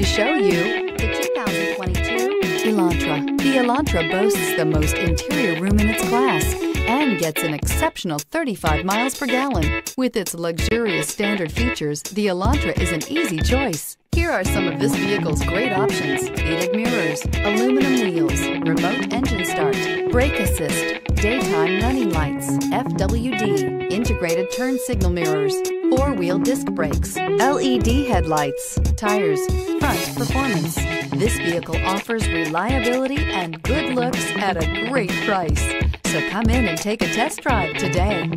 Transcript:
to show you the 2022 Elantra. The Elantra boasts the most interior room in its class and gets an exceptional 35 miles per gallon. With its luxurious standard features, the Elantra is an easy choice. Here are some of this vehicle's great options. Heated mirrors, aluminum wheels, remote engine start, brake assist, daytime running lights, FWD, integrated turn signal mirrors, four-wheel disc brakes, LED headlights, tires, front performance. This vehicle offers reliability and good looks at a great price. So come in and take a test drive today.